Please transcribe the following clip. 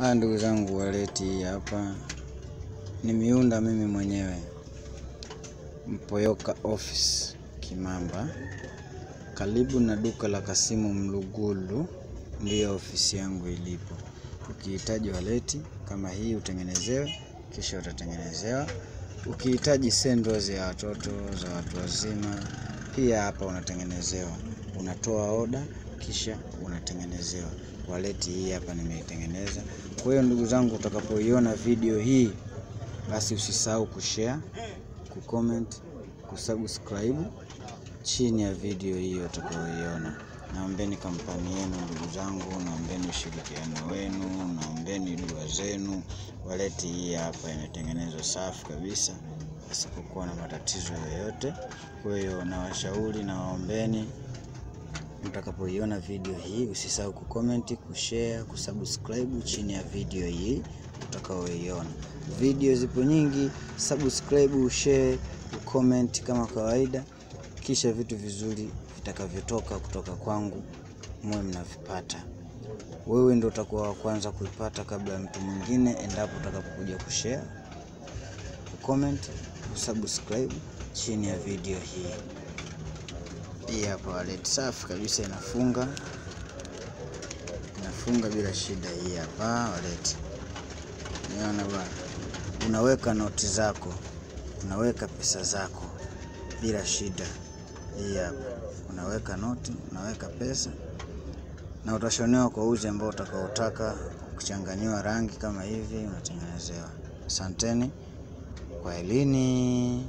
Haya ndugu zangu, waleti hii hapa nimeunda mimi mwenyewe, Mpoyoka Office Kimamba, karibu na duka la Kasimu Mlugulu, ndiyo ofisi yangu ilipo. Ukihitaji waleti kama hii utengenezewe, kisha utatengenezewa. Ukihitaji sendo ya watoto, za watu wazima, pia hapa unatengenezewa. Unatoa oda kisha unatengenezewa. Waleti hii hapa nimeitengeneza. Kwa hiyo ndugu zangu, utakapoiona video hii, basi usisahau kushare, kucomment, kusubscribe chini ya video hiyo utakayoiona. Naombeni kampani yenu ndugu zangu, naombeni ushirikiano wenu, naombeni dua zenu. Waleti hii hapa imetengenezwa safi kabisa, pasipokuwa na matatizo yoyote. Kwa hiyo nawashauri na mtakapoiona video hii usisahau kucomment, kushare, kusubscribe chini ya video hii utakaoiona. Video zipo nyingi, subscribe, share, comment kama kawaida, kisha vitu vizuri vitakavyotoka kutoka kwangu mwe mnavipata. Wewe ndio utakuwa wa kwanza kuipata kabla ya mtu mwingine, endapo utakapokuja kushare, kucomment, kusubscribe chini ya video hii. Hii hapa waleti safi kabisa, inafunga inafunga bila shida. Hii hapa wallet unaona bwana, unaweka noti zako, unaweka pesa zako bila shida. Hii hapa unaweka noti, unaweka pesa na utashonewa kwa uzi ambao utakaotaka, kuchanganyiwa rangi kama hivi, unatengenezewa. Asanteni kwa elini.